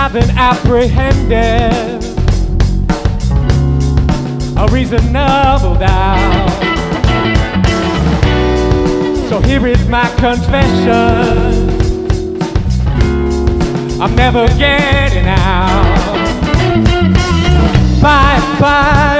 haven't apprehended a reasonable doubt. So here is my confession. I'm never getting out. Bye bye,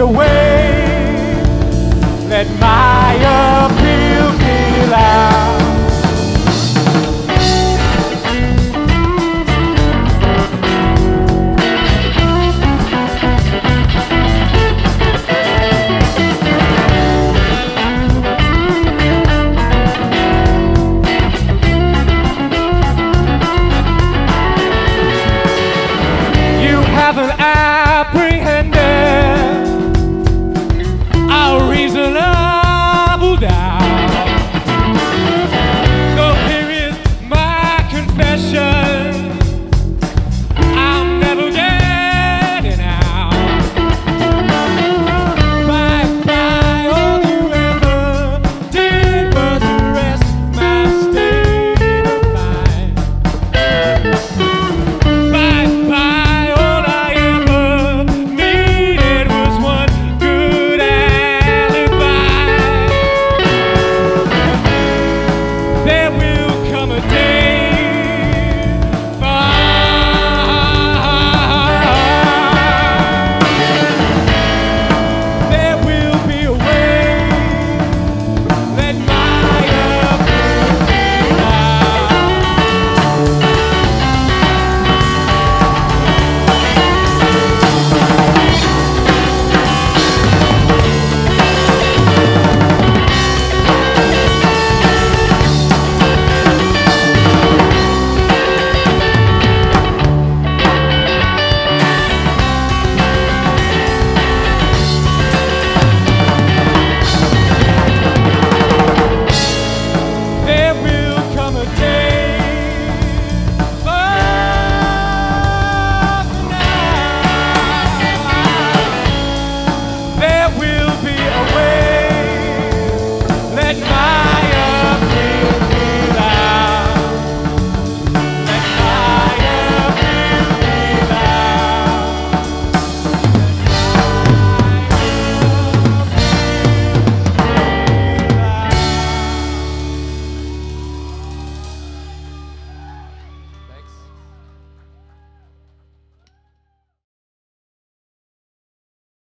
away. Let my appeal be loud. haven't asked.